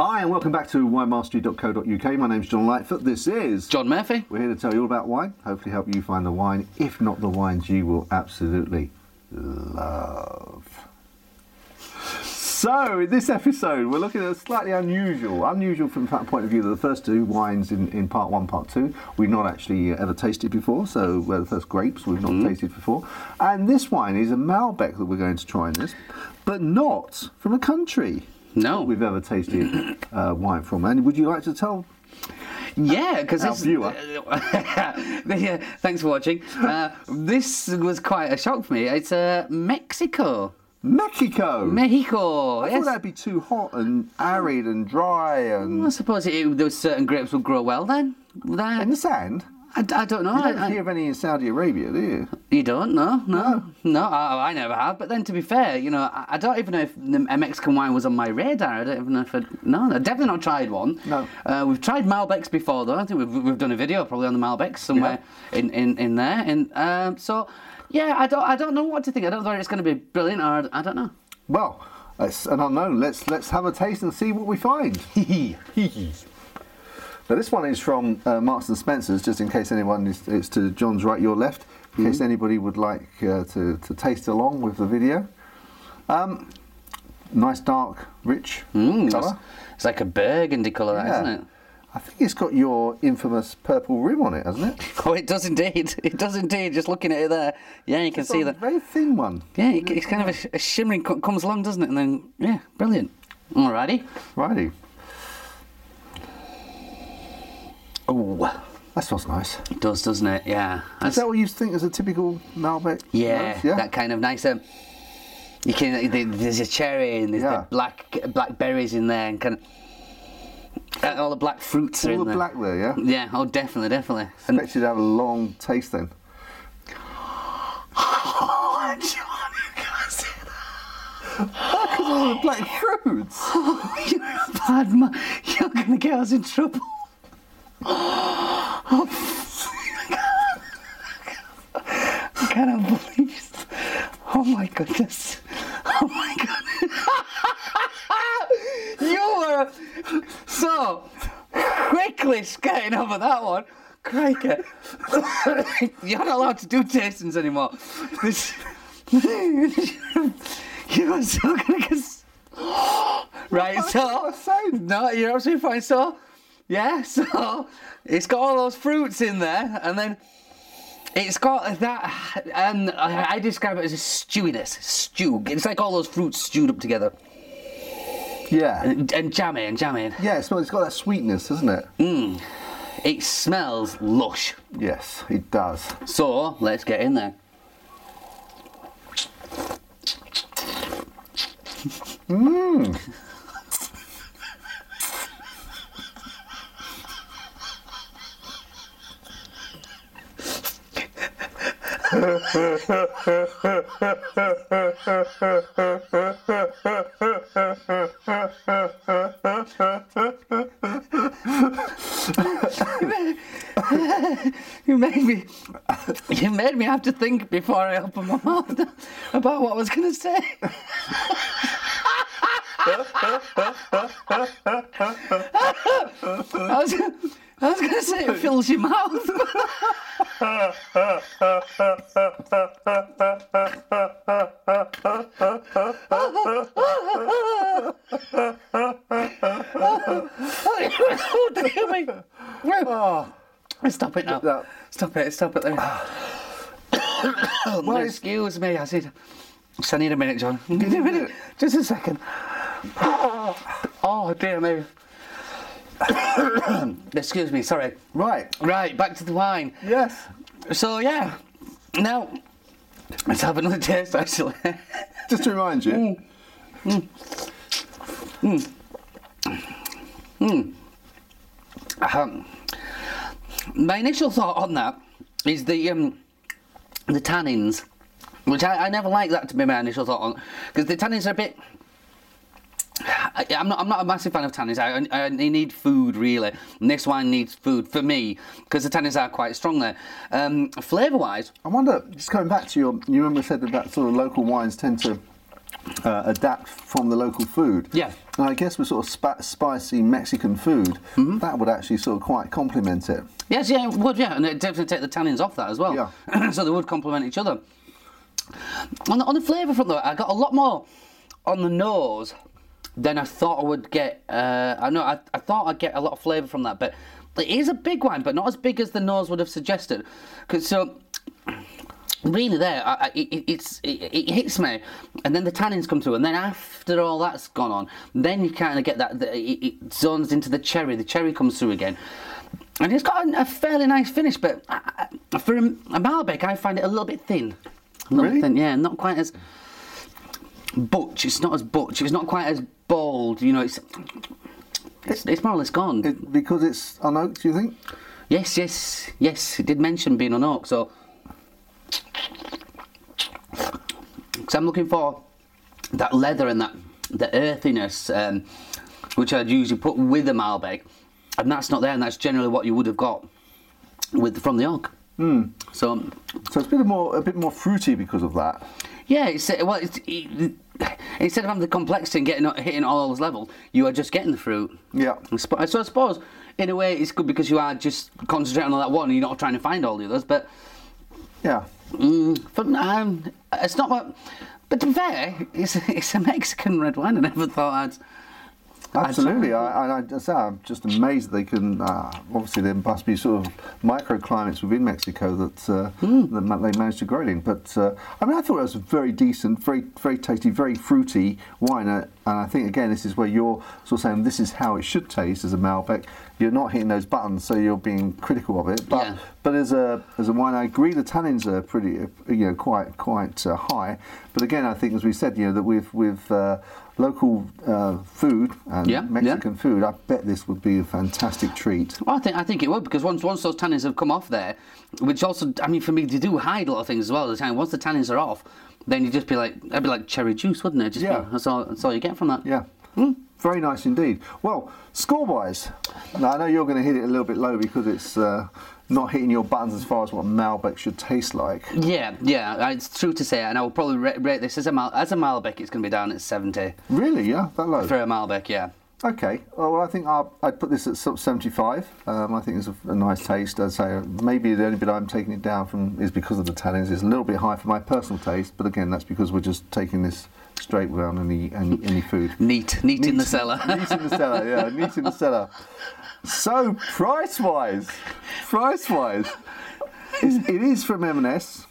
Hi, and welcome back to winemastery.co.uk. My name's John Lightfoot. This is John Murphy. We're here to tell you all about wine, hopefully help you find the wine, if not the wines you will absolutely love. So, in this episode, we're looking at a slightly unusual, unusual from that point of view that the first two wines in, in part one, part two, we've not actually ever tasted before. So, uh, the first grapes we've not tasted before. And this wine is a Malbec that we're going to try in this, but not from a country No. we've ever tasted uh, wine from. And would you like to tell Yeah, because Our this. viewer. yeah, thanks for watching. Uh, this was quite a shock for me. It's uh, Mexico. Mexico? Mexico. I yes. thought that'd be too hot and arid and dry and I suppose it, those certain grapes would grow well then. There. in the sand. I, I don't know. You don't I- hear of any in Saudi Arabia, do you? You don't? No, no, no. I, I never have. But then, to be fair, you know, I, I don't even know if the, a Mexican wine was on my radar. I don't even know if I. No, I've definitely not tried one. No. Uh, we've tried Malbecs before, though. I think we've, we've done a video probably on the Malbecs somewhere in, in, in there. And um, so, yeah, I don't I don't know what to think. I don't know whether it's going to be brilliant or I don't know. Well, it's an unknown. Let's let's have a taste and see what we find. now this one is from uh, Marks and Spencers, just in case anyone is it's to John's right, your left, in case anybody would like uh, to to taste along with the video. Um, nice dark, rich Mm, colour. it's, like a burgundy colour, Yeah. isn't it? I think it's got your infamous purple rim on it, hasn't it? Oh, it does indeed. It does indeed. Just looking at it there, yeah, you can It's see a that. very thin one. Yeah, it, it's kind of a, a shimmering comes along, doesn't it? And then yeah, brilliant. Alrighty. Righty. Oh, That smells nice. it does, doesn't it? Yeah. Is that what you think is a typical Malbec? yeah, nose? yeah. that kind of nice. Um, you can there- there's a cherry and there's Yeah. the black black berries in there and kind of uh, all the black fruits are in the there. black there, yeah. Yeah. Oh, definitely, definitely. And Expect you to have a long taste then. oh, John, you can't say that. Because all the black fruits. You're a bad man. You're gonna get us in trouble. Oh, I cannot believe. this. Oh my goodness. Oh my goodness. you were so quickly skating over that one. Crikey. You're not allowed to do tastings anymore. This, you are so gonna get. s- Right, so. what. No, you're absolutely fine. So, yeah, so it's got all those fruits in there, and then it's got that, and I, I describe it as a stewiness, stew. It's like all those fruits stewed up together, Yeah. and, and jammy and jammy. Yeah, it smells, it's got that sweetness, isn't it? Mm. It smells lush. Yes, it does. So let's get in there. Mmm. You made me. You made me have to think before I opened my mouth about what I was going to say. I was, I was going to say it fills your mouth. Stop it now. That- Stop it. Stop it ah. there. well, Excuse me. I said. Just I need a minute, John. Give me a minute. Just a second. Oh dear me. Excuse me. Sorry. right. Right. Back to the wine. Yes. So yeah. Now let's have another taste. Actually. Just to remind you. um, my initial thought on that is the um, the tannins, which I, I never like that to be my initial thought on, because the tannins are a bit. I, I'm not. I'm not a massive fan of tannins. I, I, I need food really. And this wine needs food for me because the tannins are quite strong there. Um, Flavour wise, I wonder, just going back to your, you remember said that, that sort of local wines tend to uh, adapt from the local food. Yeah. I guess with sort of spa- spicy Mexican food, that would actually sort of quite complement it. Yes, yeah, it would, yeah, and it definitely take the tannins off that as well. Yeah. so they would complement each other. On the, on the flavour front, though, I got a lot more on the nose than I thought I would get. Uh, I know I, I thought I'd get a lot of flavour from that, but it is a big wine, but not as big as the nose would have suggested. Cause so really there I, I, it, it's it, it hits me and then the tannins come through and then after all that's gone on then you kind of get that the, it, it zones into the cherry the cherry comes through again and it's got a, a fairly nice finish but I, I, for a, a Malbec I find it a little bit thin a little Really? bit thin yeah not quite as butch it's not as butch it's not quite as bold you know it's it's, it's more or less gone because it's on oak, do you think? Yes, yes, yes. It did mention being on oak, so. I'm looking for that leather and that the earthiness, um, which I'd usually put with a Malbec, and that's not there, and that's generally what you would have got with from the oak. Mm. So, So it's a bit more a bit more fruity because of that. yeah, it's uh, well, it's, it, instead of having the complexity and getting hitting all those levels, you are just getting the fruit. Yeah. So I suppose, in a way, it's good because you are just concentrating on that one, and you're not trying to find all the others. But Yeah. Mm, but um, it's not what. But to be fair, it's it's a Mexican red wine. I never thought I'd. Absolutely, I, I, I, I'm just amazed that they can. Uh, obviously, there must be sort of microclimates within Mexico that, uh, that they managed to grow it in. But uh, I mean, I thought it was a very decent, very very tasty, very fruity wine. Uh, and I think again, this is where you're sort of saying this is how it should taste as a Malbec. You're not hitting those buttons, so you're being critical of it. But Yeah. but as a as a wine, I agree the tannins are pretty, you know, quite quite uh, high. But again, I think as we said, you know, that with uh, local uh, food and Yeah, yeah. Mexican food, I bet this would be a fantastic treat. Well, I think I think it would because once once those tannins have come off there, which also I mean for me they do hide a lot of things as well at the time. Once the tannins are off, then you'd just be like it'd be like cherry juice, wouldn't it? Just be- Yeah. that's all that's all you get from that. Yeah. Very nice indeed. Well, score wise, now I know you're going to hit it a little bit low because it's uh, not hitting your buttons as far as what Malbec should taste like. Yeah, yeah, uh, it's true to say, and I will probably rate, this as a Mal- as a Malbec. It's going to be down at seventy Really? Yeah, that low. for a Malbec. Yeah. Okay, well, I think I'll, I'd put this at sort of 75. Um, I think it's a, a nice taste. I'd say maybe the only bit I'm taking it down from is because of the tannins. It's a little bit high for my personal taste, but again, that's because we're just taking this straight without any, any, any food. Neat, neat, in the cellar. neat in the cellar, yeah, neat in the cellar. So, price wise, price wise, it is from M&S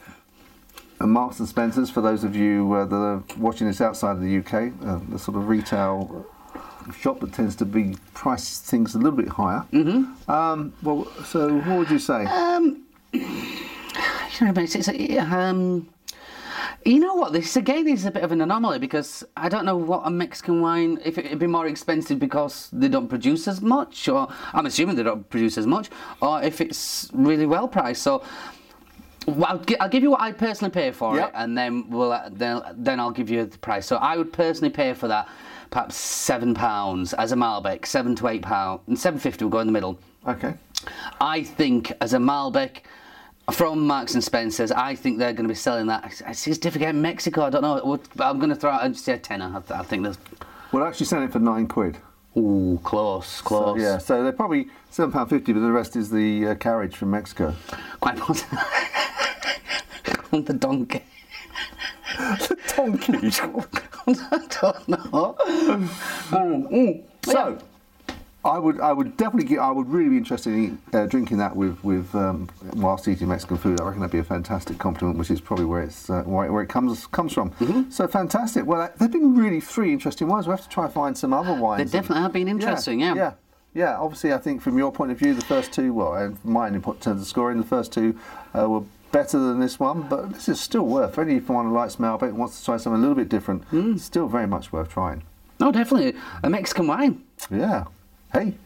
and Marks and Spencers for those of you uh, that are watching this outside of the UK, uh, the sort of retail shop that tends to be price things a little bit higher. Mm-hmm. Um, well, so what would you say? you know, it's, it's, um, you know what? This again is a bit of an anomaly because I don't know what a Mexican wine if it'd be more expensive because they don't produce as much, or I'm assuming they don't produce as much, or if it's really well priced. So. Well, I'll, gi- I'll give you what I personally pay for Yep. it, and then we'll uh, then then I'll give you the price. So I would personally pay for that, perhaps seven pounds as a Malbec, seven to eight pound, and seven fifty will go in the middle. Okay. I think as a Malbec from Marks and Spencers, I think they're going to be selling that. It's difficult in Mexico. I don't know. I'm going to throw out and say a tenner. I, th- I think that's Well, actually selling it for nine quid. ooh close, close. Yeah, so they're probably seven pound fifty, but the rest is the uh, carriage from Mexico. quite possible. the donkey. the Donkey. I don't know. Um, mm. So, I would, I would definitely get. I would really be interested in uh, drinking that with, with um, whilst eating Mexican food. I reckon that'd be a fantastic compliment, which is probably where it's uh, where, where it comes comes from. Mm-hmm. So fantastic. Well, uh, they've been really three interesting wines. We will have to try and find some other wines. They definitely have been interesting. Yeah. Yeah. Yeah, obviously, I think from your point of view, the first two, well, and mine in terms of scoring, the first two uh, were better than this one, but this is still worth. For anyone who likes Malbec and wants to try something a little bit different, Hmm. still very much worth trying. No, definitely a Mexican wine. Yeah. Hey.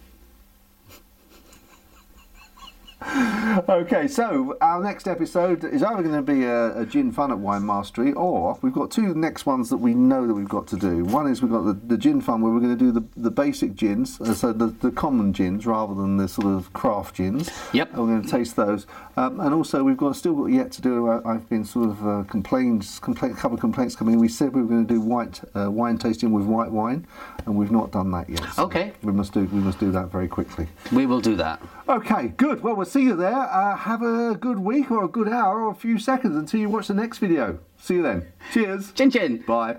Okay, so our next episode is either going to be a, a gin fun at Wine Mastery, or we've got two next ones that we know that we've got to do. One is we've got the, the gin fun where we're going to do the, the basic gins, uh, so the, the common gins rather than the sort of craft gins. Yep. And we're going to taste those, um, and also we've got still got yet to do. Uh, I've been sort of uh, complaints, complaint, a couple of complaints coming. We said we were going to do white uh, wine tasting with white wine, and we've not done that yet. so Okay. We must do we must do that very quickly. We will do that. Okay, good. Well, we'll see you there. Uh, have a good week or a good hour or a few seconds until you watch the next video. See you then. Cheers. Chin chin. Bye.